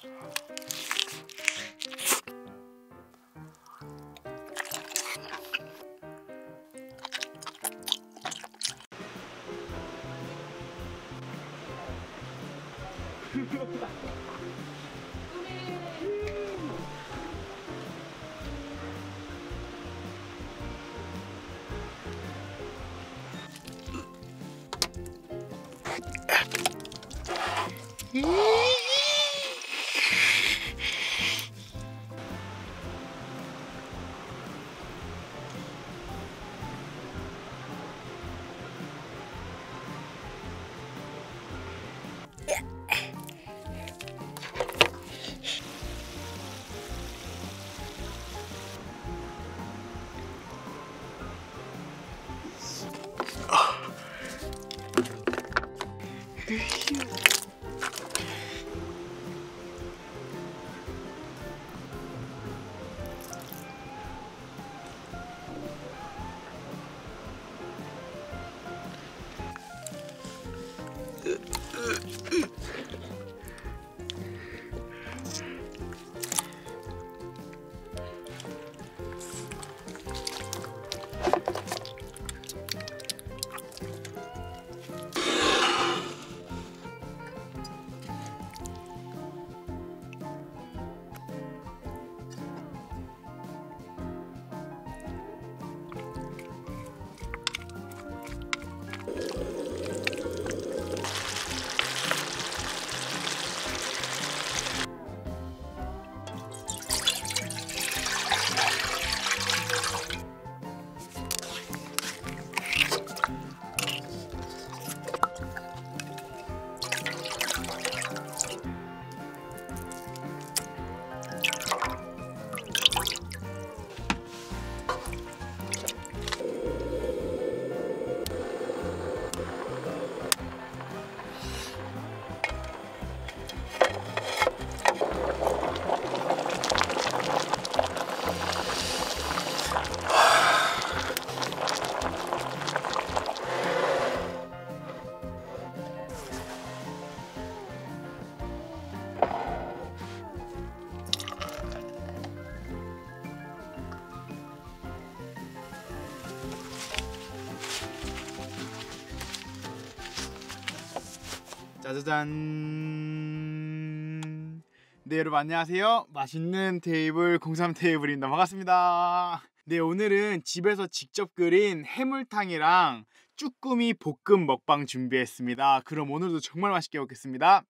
Yeah. here. 짜자잔. 네, 여러분 안녕하세요. 맛있는 테이블 03 테이블입니다. 반갑습니다. 네, 오늘은 집에서 직접 끓인 해물탕이랑 쭈꾸미 볶음 먹방 준비했습니다. 그럼 오늘도 정말 맛있게 먹겠습니다.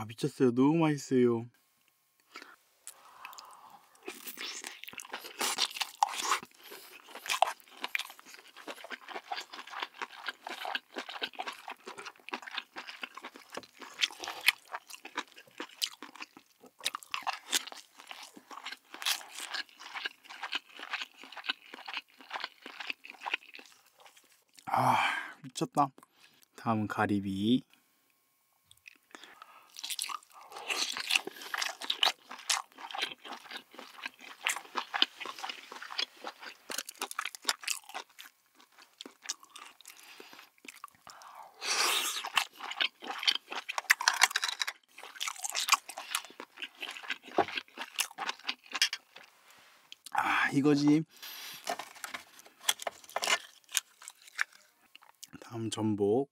와, 미쳤어요. 너무 맛있어요. 아, 미쳤다. 다음은 가리비. 아, 이거지. 다음 전복.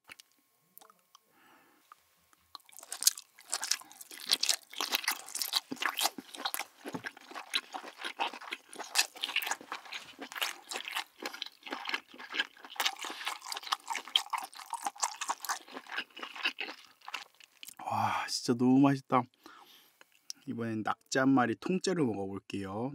와 진짜 너무 맛있다 이번엔 낙지 한 마리 통째로 먹어볼게요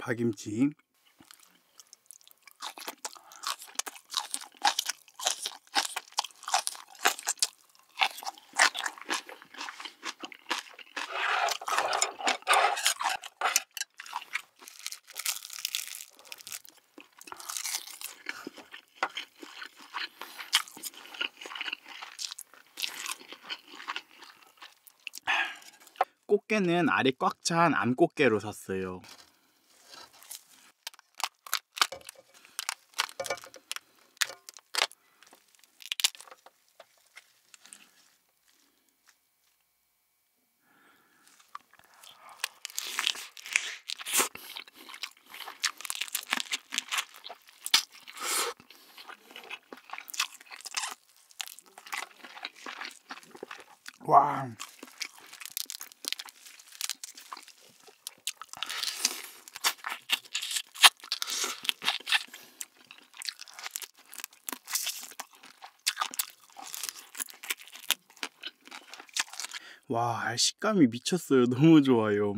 파김치 꽃게는 알이 꽉 찬 암꽃게로 샀어요. 와. 와, 알 식감이 미쳤어요. 너무 좋아요.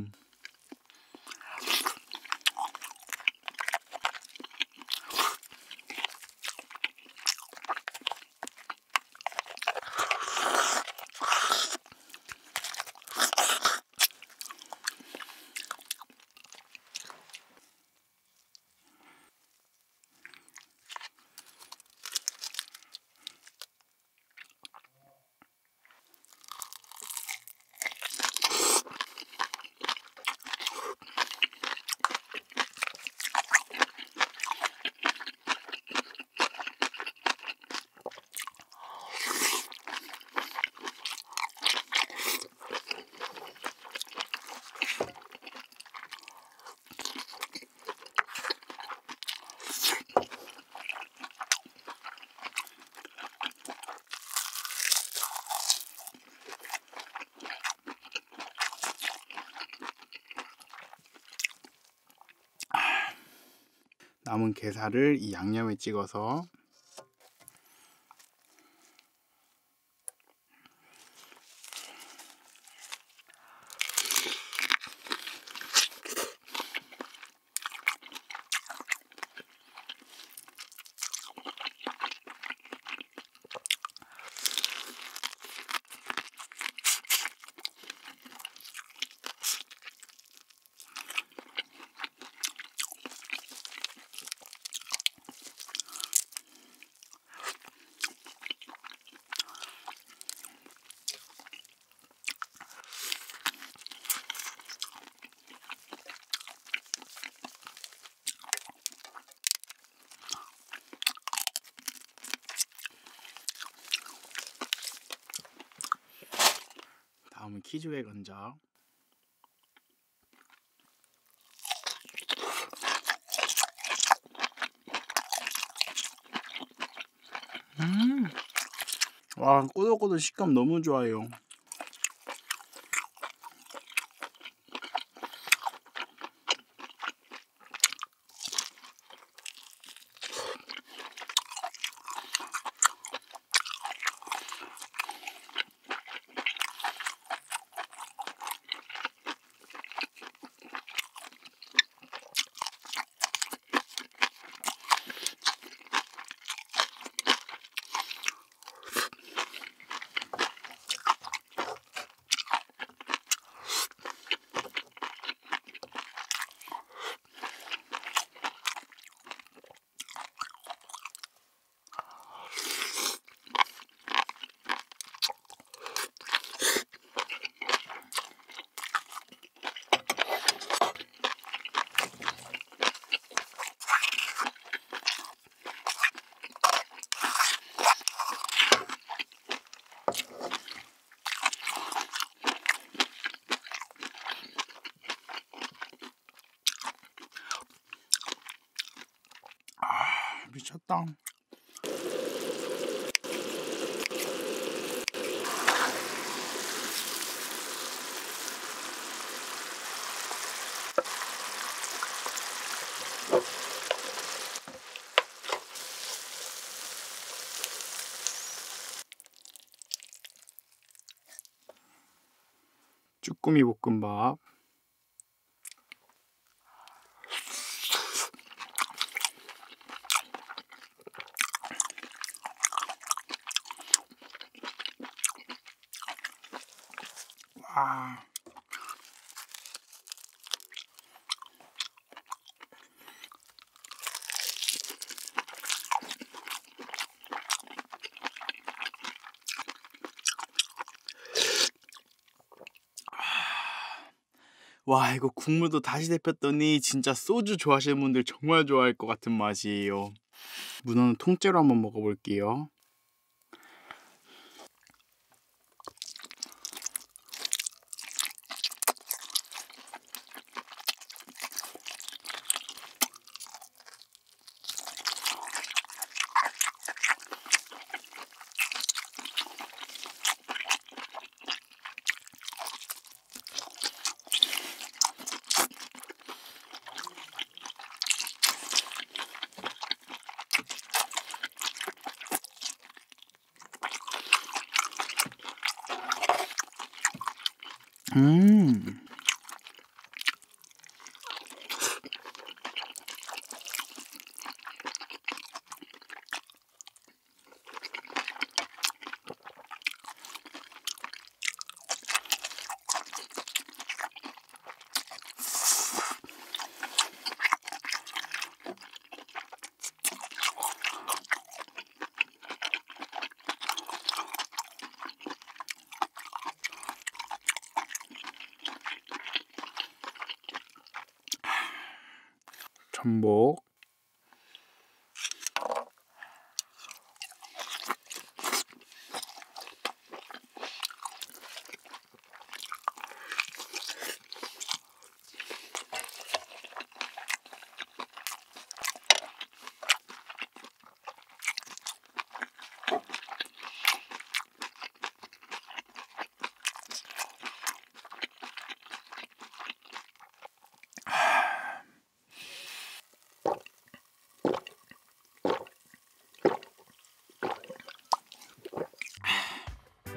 남은 게살을 이 양념에 찍어서 키즈웨 건져 음. 와 꼬들꼬들 식감 너무 좋아요 미쳤다. 쭈꾸미 볶음밥 와와 이거 국물도 다시 데폈더니 진짜 소주 좋아하시는 분들 정말 좋아할 것 같은 맛이에요. 문어는 통째로 한번 먹어볼게요 음. 전복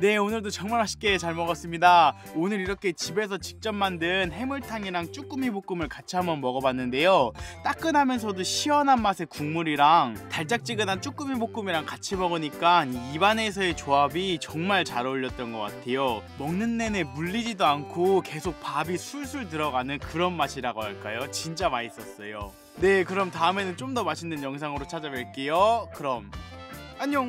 네 오늘도 정말 맛있게 잘 먹었습니다. 오늘 이렇게 집에서 직접 만든 해물탕이랑 쭈꾸미 볶음을 같이 한번 먹어봤는데요. 따끈하면서도 시원한 맛의 국물이랑 달짝지근한 쭈꾸미 볶음이랑 같이 먹으니까 입안에서의 조합이 정말 잘 어울렸던 것 같아요. 먹는 내내 물리지도 않고 계속 밥이 술술 들어가는 그런 맛이라고 할까요? 진짜 맛있었어요. 네 그럼 다음에는 좀 더 맛있는 영상으로 찾아뵐게요. 그럼 안녕